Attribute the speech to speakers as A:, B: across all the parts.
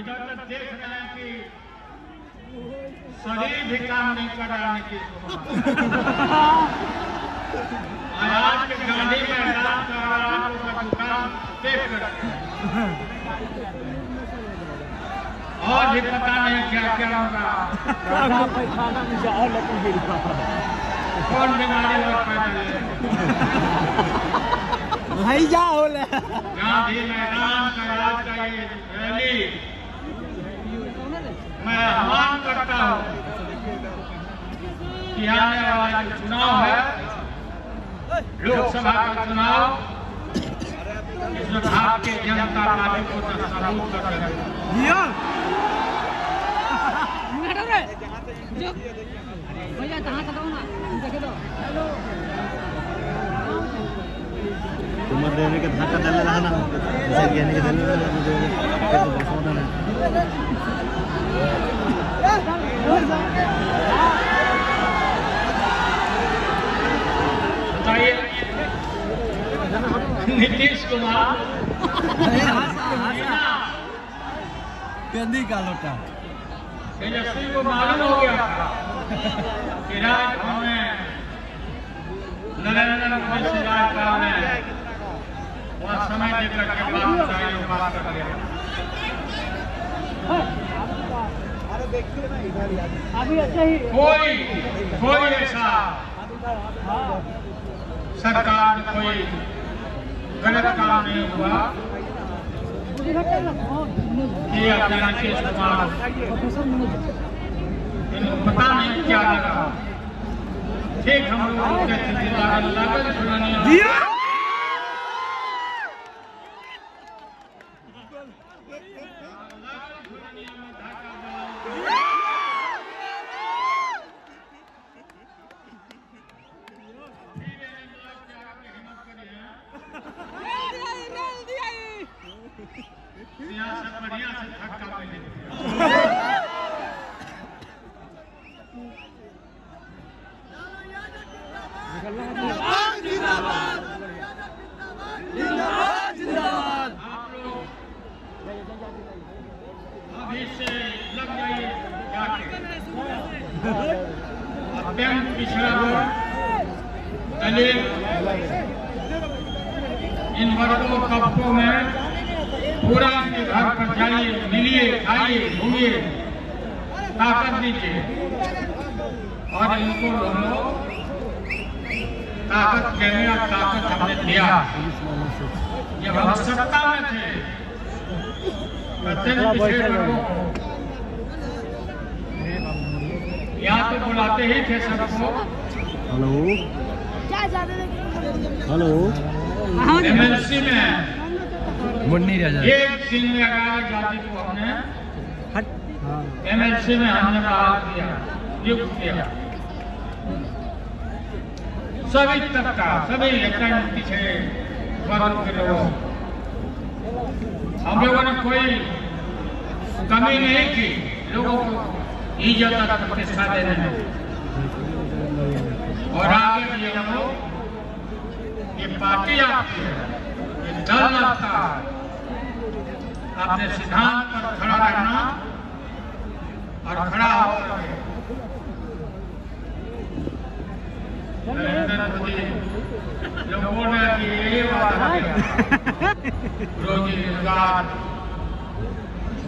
A: इधर तक देख रहे हैं कि शरीर भी काम नहीं कर रहा नीतीश कुमार आज के गांधी में मैदान का लोग का दुकान देख रहे हैं। और भी पता नहीं क्या क्या होगा पैखाना में जाओ लेकिन कौन बीमारी और पैदा
B: भाई जा होले
A: गांधी मैदान का आज का ये रैली। मैं आह्वान करता हूँ कि आने वाला जो चुनाव है लोकसभा का चुनाव इसमें भारतीय जनता पार्टी को सबूत कर रहे
C: भैया कहाँ का दो ना देखे दो
B: तुम देने के धक्का डाले रहा ना। ज्ञानी के रहा मुझे तो बस होता ना
A: बताइए। नीतीश कुमार।
B: गंदी का लोटा।
A: तेजस्वी को मालूम हो गया। कि में नरेंद्र मोदी से राजकाल में वह समय देकर के बात चाहिए बात कर
C: अच्छा ही
A: कोई कोई ऐसा सरकार कोई गलत काम नहीं हुआ। कि अपने नीतीश कुमार। पता नहीं क्या लगा। ठीक हम लोग के ठिकाने लागत सुनानी
B: जिया
A: यहाँ से बढ़िया से धक्का मिले अत्यंत पिछड़ा वर्ग दलित इन वर्गों तबकों में पूरा इनके घर पर जाइए मिलिए खाइए घूमिए। ताकत दीजिए। और इनको हम ताकत देने और ताकत हमने दिया। जब हम सत्ता में थे अत्यंत पिछड़े वर्गों को यहाँ तो बुलाते ही थे सबको
B: हेलो। हेलो।
A: एमएलसी में
B: मुन्नी राजा
A: एक दिन में अगर जाति को हमने एमएलसी में हमने बहाल किया नियुक्त किया। सभी तबका सभी अत्यंत पिछड़े वर्ग के लोग हम लोगों ने कोई कमी नहीं की लोगों को इज़्ज़त और प्रतिष्ठा देने में। और आगे भी हम लोग ये पार्टी आपकी है ये दल आपका है। अपने सिद्धांत पर खड़ा रहना और खड़ा होकर नरेंद्र मोदी लोगों ने कि ये वादा किया रोजी रोज़गार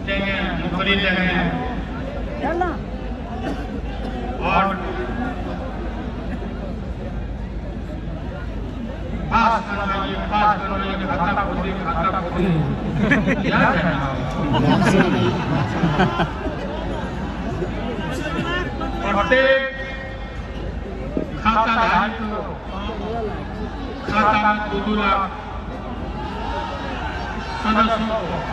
A: देंगे नौकरी देंगे
C: चलना
A: और पास करवाइए पास करवाइए खाता खोलिए खाता खोलिए क्या कहना प्रत्येक खाता को खाता में दो दो सदस्यों